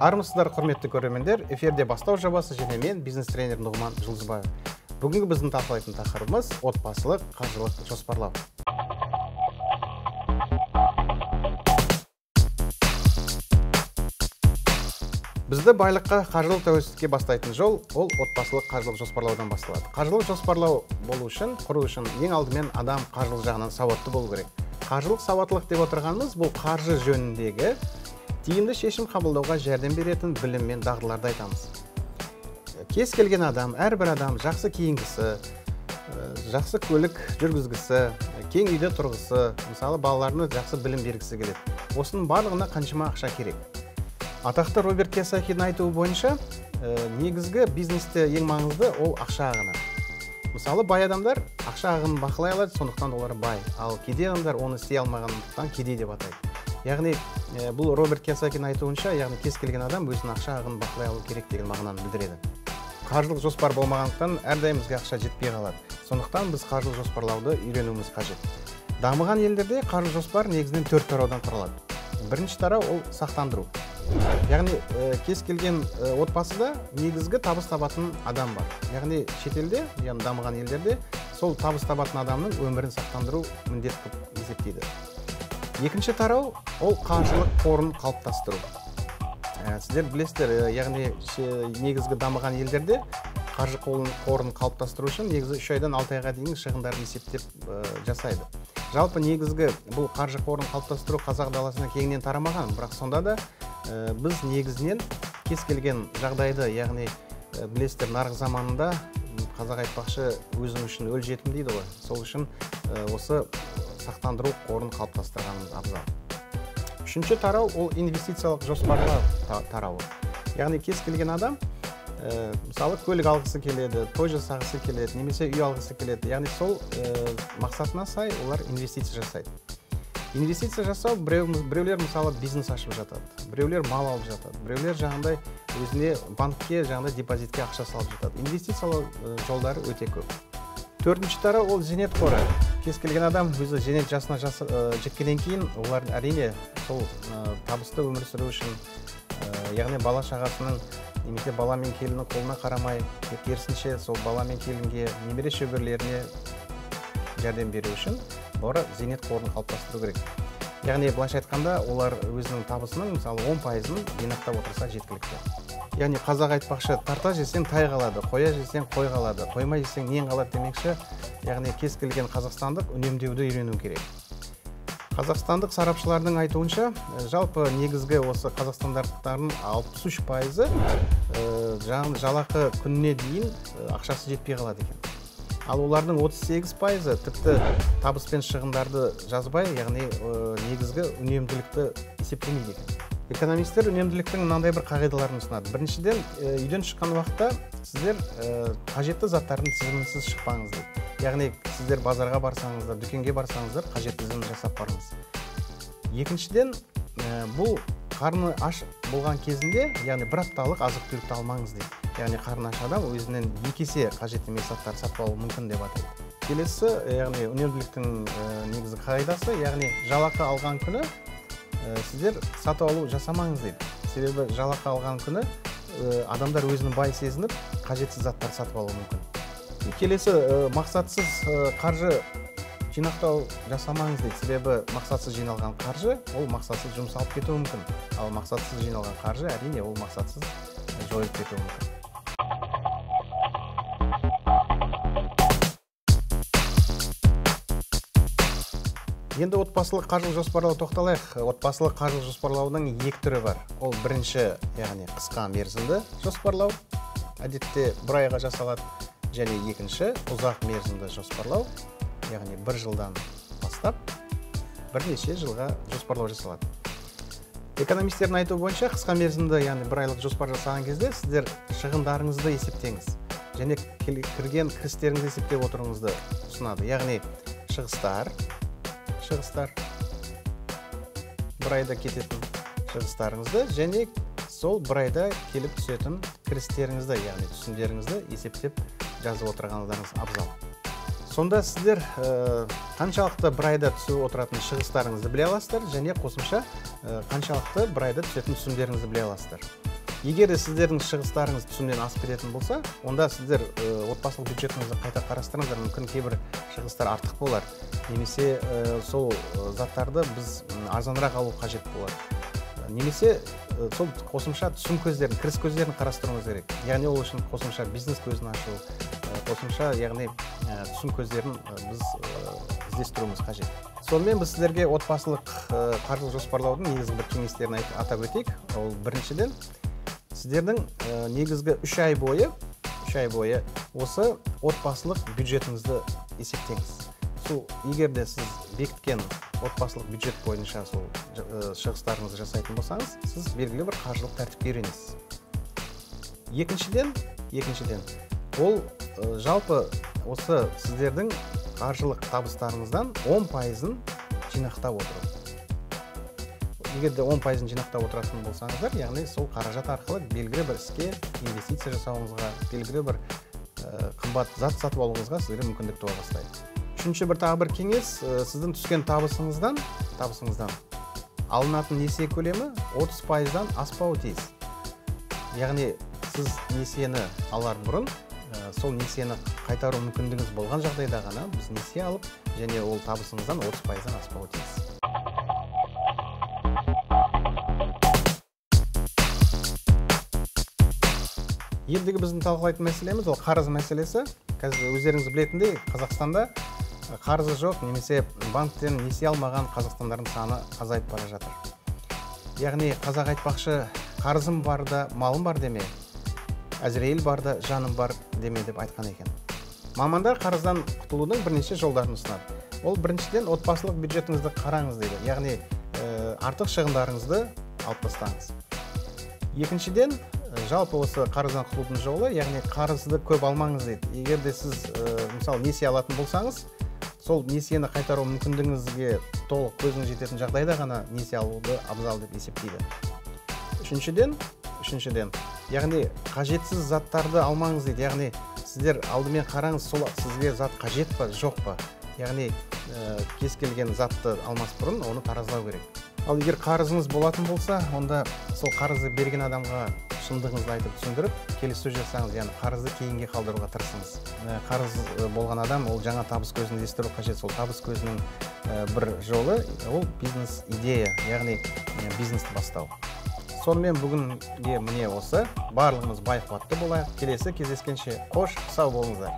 армысыздар құрметті көрермендер. Эфирде бастау жобасы және мен бизнес тренер нұғыман жұлдызбаев бүгінгі біздің талқылайтын тақырыбымыз отбасылық қаржылық жоспарлау. Бізді байлыққа қаржылық тәуелсіздікке бастайтын жол ол отбасылық қаржылық жоспарлаудан басталады. Қаржылық жоспарлау болу үшін құру үшін ең алдымен адам қаржылық жағынан сауатты болу керек. Қаржылық сауаттылық деп отырғанымыз бұл қаржы жөніндегі тиімді шешім қабылдауға жәрдем беретін білім мен дағдыларды айтамыз. Кез келген адам әрбір адам жақсы киінгісі жақсы көлік жүргізгісі кең үйде тұрғысы мысалы балаларына жақсы білім бергісі келеді. Осының барлығына қаншама ақша керек. Атақты роберт киосакидің айтуы бойынша негізгі бизнесте ең маңызды ол ақша ағыны. Мысалы бай адамдар ақша ағынын бақылай алады сондықтан олар бай. Ал кедей адамдар оны істей алмағандықтан кедей деп атайды. Яғни бұл роберт киосакидің айтуынша яғни кез келген адам өзінің ақша ағынын бақылай алу керек деген мағынаны білдіреді. Қаржылық жоспар болмағандықтан әрдайым бізге ақша жетпей қалады. Сондықтан біз қаржылық жоспарлауды үйренуіміз қажет. Дамыған елдерде қаржы жоспар негізінен төрт тараудан құралады. Бірінші тарау ол сақтандыру. Яғни кез келген отбасыда негізгі табыс табатын адам бар. Яғни шетелде яғни дамыған елдерде сол табыс табатын адамның өмірін сақтандыру міндет қылып есептейді. Екінші тарау ол қаржылық қорын қалыптастыру. Ә, сіздер білесіздер яғни негізгі дамыған елдерде қаржы қорын қалыптастыру үшін негізі үш айдан алты айға дейін шығындарды есептеп ә, жасайды. Жалпы негізгі бұл қаржы қорын қалыптастыру қазақ даласына кеңінен тарамаған. Бірақ сонда да ә, біз негізінен кез келген жағдайды яғни ә, білесіздер нарық заманында қазақ айтпақшы өзің үшін өл жетім дейді ғой. Сол үшін осы сақтандыру қорын қалыптастырғанымыз абзал. Үшінші тарау ол инвестициялық жоспарлау тарауы. Яғни кез келген адам ә, мысалы көлік алғысы келеді той жасағысы келеді немесе үй алғысы келеді. Яғни сол ә, мақсатына сай олар инвестиция жасайды. Инвестиция жасау біреу, біреулер мысалы бизнес ашып жатады біреулер мал алып жатады біреулер жаңағыдай өзіне банкке жаңағыдай депозитке ақша салып жатады. Инвестициялау жолдары өте көп. Төртінші тарау ол зейнет қоры. Кез келген адам өзі зейнет жасына жасы, жеткеннен кейін олар әрине сол табысты өмір сүру үшін яғни бала шағасының немесе бала мен келіннің қолына қарамай керісінше сол бала мен келінге немере шөберелеріне жәрдем беру үшін олар зейнет қорын қалыптастыру керек. Яғни былайша айтқанда олар өзінің табысының мысалы он пайызын жинақтап отырса жеткілікті. Яғни қазақ айтпақшы тарта жесең тай қалады қоя жесең қой қалады қоймай жесең нең қалады демекші яғни кез келген қазақстандық үнемдеуді үйрену керек. Қазақстандық сарапшылардың айтуынша жалпы негізгі осы қазақстандықтардың алпыс үш пайызы жалақы күніне дейін ақшасы жетпей қалады екен. Ал олардың 38 пайызы тіпті табыс пен шығындарды жазбай яғни негізгі үнемділікті есептемейді екен. Экономисттер үнемділіктің мынандай бір қағидаларын ұсынады. Біріншіден үйден шыққан уақытта сіздер қажетті заттардың тізімінсіз шықпаңыз дейді яғни сіздер базарға барсаңыздар дүкенге барсаңыздар қажетті тізімін жасап барыңыз. Екіншіден бұл қарны аш болған кезінде яғни бір апталық азық түлікті алмаңыз дейді яғни қарны аш адам өзінен екі есе қажетті емес заттарды сатып алуы мүмкін деп атайды. Келесі яғни үнемділіктің негізгі қағидасы яғни жалақы алған күні сіздер сатып алу жасамаңыз дейді. Себебі жалақы алған күні э, адамдар өзін бай сезініп қажетсіз заттар сатып алуы мүмкін. Келесі э, мақсатсыз қаржы жинақтау жасамаңыз дейді. Себебі мақсатсыз жиналған қаржы ол мақсатсыз жұмсалып кетуі мүмкін. Ал мақсатсыз жиналған қаржы әрине ол мақсатсыз жойылып кетуі мүмкін. Енді отбасылық қаржылық жоспарлау тоқталайық. Отбасылық қаржылық жоспарлаудың екі түрі бар. Ол бірінші яғни қысқа мерзімді жоспарлау әдетте бір айға жасалады. Және екінші ұзақ мерзімді жоспарлау яғни бір жылдан бастап бірнеше жылға жоспарлау жасалады. Экономистердің айтуы бойынша қысқа мерзімді яғни бір айлық жоспар жасаған кезде сіздер шығындарыңызды есептеңіз. Және кірген кірістеріңізді есептеп отыруыңызды ұсынады. Яғни шығыстар шығыстар. Бір айда кететін шығыстарыңызды және сол бір айда келіп түсетін кірістеріңізді яғни түсімдеріңізді есептеп жазып отырғандарыңыз абзал. Сонда сіздер ә, қаншалықты бір айда түсіп отыратын шығыстарыңызды біле аласыздар және қосымша ә, қаншалықты бір айда түсетін түсімдеріңізді біле аласыздар? Егер де сіздердің шығыстарыңыз түсімнен асып кететін болса онда сіздер ә, отбасылық бюджетіңізді қайта қарастырыңыздар. Мүмкін кейбір шығыстар артық болар. Немесе ә, сол заттарды біз арзанырақ алу қажет болады немесе ә, сол қосымша түсім көздерін кіріс көздерін қарастыруымыз керек. Яғни ол үшін қосымша бизнес көзін ашу қосымша яғни түсім көздерін біз іздестіруіміз қажет. Сонымен біз сіздерге отбасылық қаржылық жоспарлаудың негізгі бір кеңестерін атап өтейік. Ол біріншіден сіздердің ә, негізгі үш ай бойы үш ай бойы осы отбасылық бюджетіңізді есептеңіз. Сол егер де сіз бекіткен отбасылық бюджет бойынша сол шығыстарыңызды жасайтын болсаңыз сіз белгілі бір қаржылық тәртіпке үйренесіз. Екіншіден екіншіден ол жалпы осы сіздердің қаржылық табыстарыңыздан 10 пайызын жинақтап отыру. Егер де он пайызын жинақтап отыратын болсаңыздар яғни сол қаражат арқылы белгілі бір іске инвестиция жасауыңызға белгілі бір ә, қымбат зат сатып алуыңызға сіздерге мүмкіндік туа бастайды. Үшінші бір тағы бір кеңес ә, сіздің түскен табысыңыздан табысыңыздан алынатын несие көлемі 30 пайыздан аспауы тиіс. Яғни сіз несиені алар бұрын ә, сол несиені қайтару мүмкіндігіңіз болған жағдайда ғана біз несие алып және ол табысыңыздан 30 пайыздан аспауы тиіс. Ендігі біздің талқылайтын мәселеміз ол қарыз мәселесі. Қазір өздеріңіз білетіндей қазақстанда қарызы жоқ немесе банктен несие алмаған қазақстандардың саны азайып бара жатыр. Яғни қазақ айтпақшы қарызым бар да малым бар деме әзірейіл бар да жаным бар деме деп айтқан екен. Мамандар қарыздан құтылудың бірнеше жолдарын ұсынады. Ол біріншіден отбасылық бюджетіңізді қараңыз дейді. Яғни артық шығындарыңызды алып тастаңыз. Екіншіден жалпы осы қарыздан құтылудың жолы яғни қарызды көп алмаңыз дейді. Егер де сіз ә, мысалы несие алатын болсаңыз сол несиені қайтару мүмкіндігіңізге толық көзіңіз жететін жағдайда ғана несие алуды абзал деп есептейді. Үшіншіден үшіншіден яғни қажетсіз заттарды алмаңыз дейді. Яғни сіздер алдымен қараңыз сол сізге зат қажет па жоқ па? Яғни ә, кез келген затты алмас бұрын оны таразылау керек. Ал егер қарызыңыз болатын болса онда сол қарызды берген адамға шындығыңызды айтып түсіндіріп келіссөз жасаңыз яғни қарызды кейінге қалдыруға тырысыңыз. Қарыз болған адам ол жаңа табыс көзін іздестіру қажет. Сол табыс көзінің бір жолы ол бизнес идея яғни бизнесті бастау. Сонымен бүгінге міне осы. Барлығымыз бай қуатты болайық. Келесі кездескенше қош сау болыңыздар.